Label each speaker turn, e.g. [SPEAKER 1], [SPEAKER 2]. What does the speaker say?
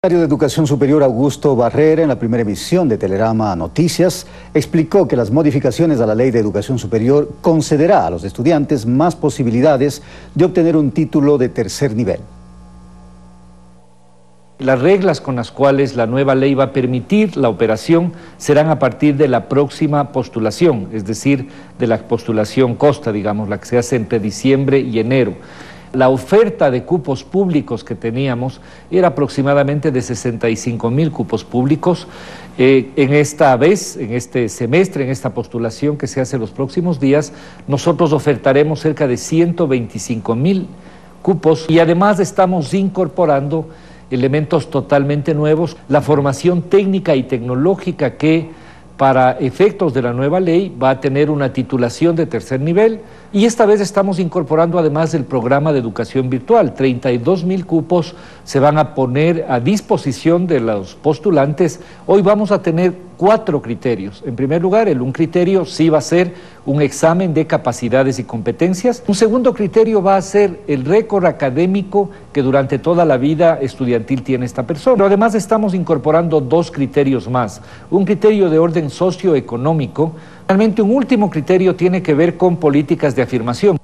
[SPEAKER 1] El secretario de Educación Superior Augusto Barrera, en la primera emisión de Telerama Noticias, explicó que las modificaciones a la Ley de Educación Superior concederá a los estudiantes más posibilidades de obtener un título de tercer nivel.
[SPEAKER 2] Las reglas con las cuales la nueva ley va a permitir la operación serán a partir de la próxima postulación, es decir, de la postulación costa, digamos, la que se hace entre diciembre y enero. La oferta de cupos públicos que teníamos era aproximadamente de 65 mil cupos públicos. Eh, en esta vez, en este semestre, en esta postulación que se hace los próximos días, nosotros ofertaremos cerca de 125 mil cupos y además estamos incorporando elementos totalmente nuevos, la formación técnica y tecnológica que para efectos de la nueva ley va a tener una titulación de tercer nivel y esta vez estamos incorporando además el programa de educación virtual. 32 mil cupos se van a poner a disposición de los postulantes. Hoy vamos a tener cuatro criterios. En primer lugar, el un criterio sí va a ser un examen de capacidades y competencias. Un segundo criterio va a ser el récord académico que durante toda la vida estudiantil tiene esta persona. Pero además estamos incorporando dos criterios más. Un criterio de orden socioeconómico. Realmente un último criterio tiene que ver con políticas de afirmación.